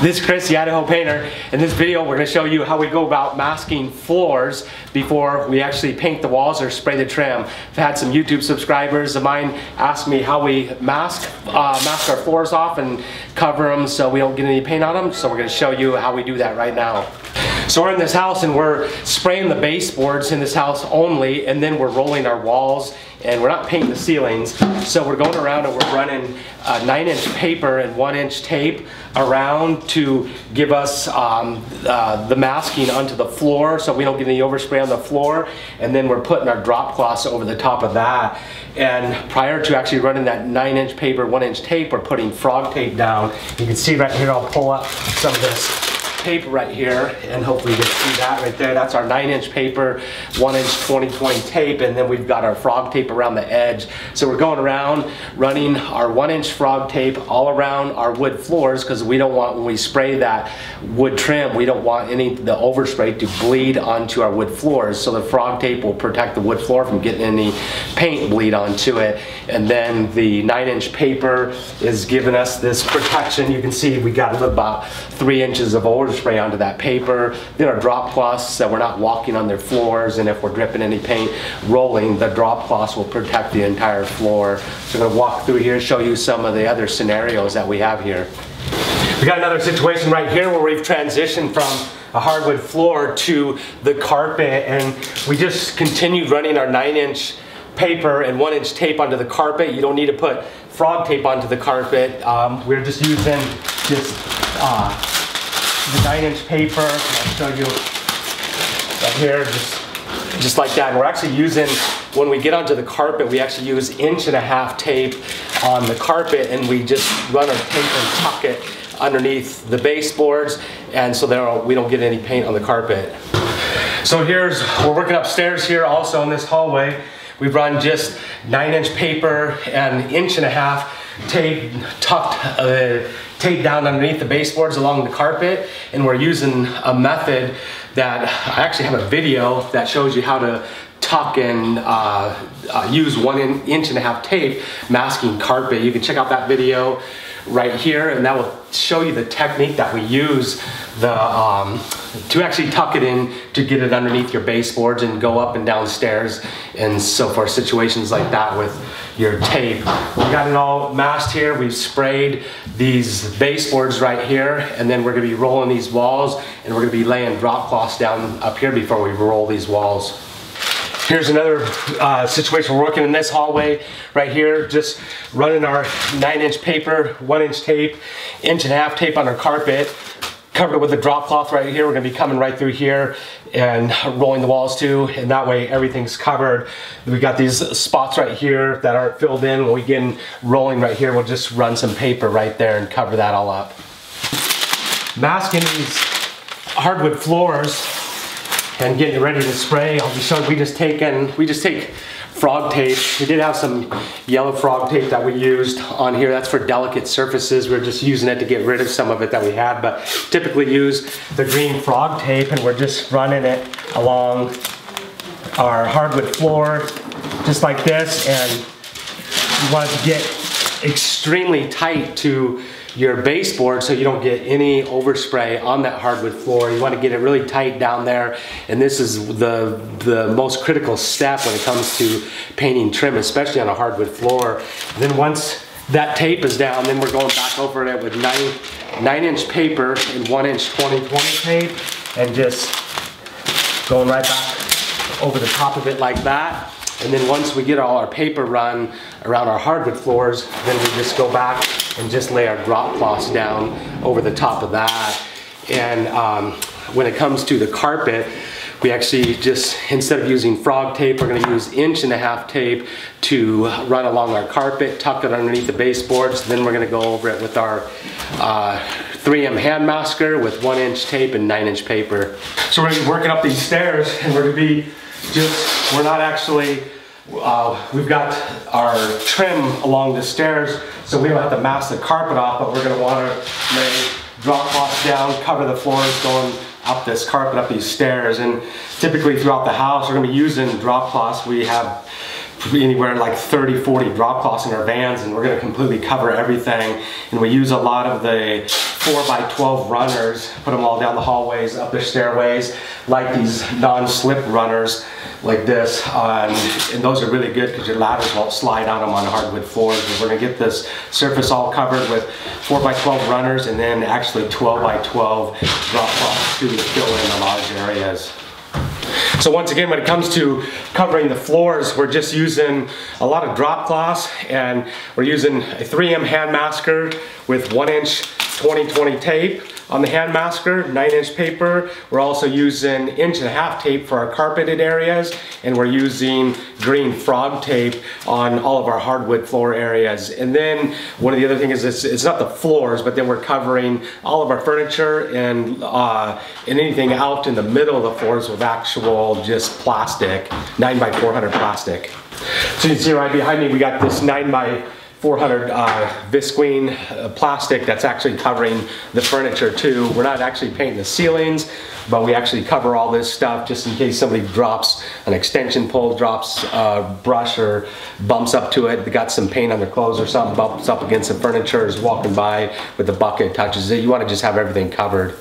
This is Chris, the Idaho Painter. In this video, we're going to show you how we go about masking floors before we actually paint the walls or spray the trim. I've had some YouTube subscribers of mine ask me how we mask, uh, mask our floors off and cover them so we don't get any paint on them. So we're going to show you how we do that right now. So we're in this house and we're spraying the baseboards in this house only and then we're rolling our walls and we're not painting the ceilings. So we're going around and we're running uh, nine inch paper and one inch tape around to give us um, uh, the masking onto the floor so we don't get any overspray on the floor. And then we're putting our drop cloths over the top of that. And prior to actually running that nine inch paper, one inch tape, we're putting frog tape down. You can see right here, I'll pull up some of this paper right here, and hopefully you can see that right there. That's our nine inch paper, one inch 2020 tape, and then we've got our frog tape around the edge. So we're going around running our one inch frog tape all around our wood floors because we don't want, when we spray that wood trim, we don't want any the overspray to bleed onto our wood floors. So the frog tape will protect the wood floor from getting any paint bleed onto it. And then the nine inch paper is giving us this protection. You can see we got about three inches of over spray onto that paper. Then our drop cloths so we're not walking on their floors and if we're dripping any paint rolling, the drop cloths will protect the entire floor. So I'm gonna walk through here, show you some of the other scenarios that we have here. We got another situation right here where we've transitioned from a hardwood floor to the carpet and we just continued running our nine inch paper and one inch tape onto the carpet. You don't need to put frog tape onto the carpet. Um, we're just using just uh, the nine inch paper. I'll show you right here, just, just like that. And we're actually using, when we get onto the carpet, we actually use inch and a half tape on the carpet and we just run our tape and tuck it underneath the baseboards and so there we don't get any paint on the carpet. So here's, we're working upstairs here also in this hallway. We've run just nine inch paper and inch and a half tape tucked uh, tape down underneath the baseboards along the carpet and we're using a method that I actually have a video that shows you how to tuck and uh, uh, use one in, inch and a half tape masking carpet. You can check out that video right here and that will show you the technique that we use the um, to actually tuck it in to get it underneath your baseboards and go up and down stairs and so forth situations like that with your tape. We got it all masked here. We've sprayed these baseboards right here and then we're gonna be rolling these walls and we're gonna be laying drop cloths down up here before we roll these walls. Here's another uh, situation. We're working in this hallway right here, just running our nine inch paper, one inch tape, inch and a half tape on our carpet, covered it with a drop cloth right here. We're gonna be coming right through here and rolling the walls too, and that way everything's covered. We got these spots right here that aren't filled in. When we get rolling right here, we'll just run some paper right there and cover that all up. Masking these hardwood floors and getting ready to spray. I'll be showing we just taken we just take frog tape. We did have some yellow frog tape that we used on here. That's for delicate surfaces. We're just using it to get rid of some of it that we had, but typically use the green frog tape and we're just running it along our hardwood floor just like this and you want to get extremely tight to your baseboard so you don't get any overspray on that hardwood floor. You want to get it really tight down there and this is the, the most critical step when it comes to painting trim, especially on a hardwood floor. And then once that tape is down, then we're going back over it with nine, nine inch paper and one inch 2020 tape and just going right back over the top of it like that. And then once we get all our paper run around our hardwood floors, then we just go back and just lay our drop cloths down over the top of that. And um, when it comes to the carpet, we actually just, instead of using frog tape, we're gonna use inch and a half tape to run along our carpet, tuck it underneath the baseboards, then we're gonna go over it with our uh, 3M hand masker with one inch tape and nine inch paper. So we're gonna be working up these stairs and we're gonna be just, we're not actually uh, we've got our trim along the stairs, so we don't have to mask the carpet off, but we're gonna wanna lay drop cloths down, cover the floors going up this carpet, up these stairs. And typically throughout the house, we're gonna be using drop cloths. We have anywhere like 30, 40 drop cloths in our vans and we're gonna completely cover everything. And we use a lot of the four by 12 runners, put them all down the hallways, up the stairways, like these non-slip runners like this. Um, and those are really good because your ladders won't slide on them on hardwood floors. We're gonna get this surface all covered with four by 12 runners and then actually 12 by 12 drop cloths to fill in the large areas. So once again, when it comes to covering the floors, we're just using a lot of drop cloths and we're using a 3M hand masker with one inch 2020 tape on the hand masker, nine inch paper. We're also using inch and a half tape for our carpeted areas and we're using green frog tape on all of our hardwood floor areas. And then one of the other things is it's, it's not the floors, but then we're covering all of our furniture and, uh, and anything out in the middle of the floors with actual just plastic, nine by 400 plastic. So you can see right behind me, we got this nine by 400 uh, visqueen uh, plastic that's actually covering the furniture too. We're not actually painting the ceilings, but we actually cover all this stuff just in case somebody drops an extension pole, drops a brush or bumps up to it, they got some paint on their clothes or something, bumps up against the furniture, is walking by with the bucket, touches it. You want to just have everything covered.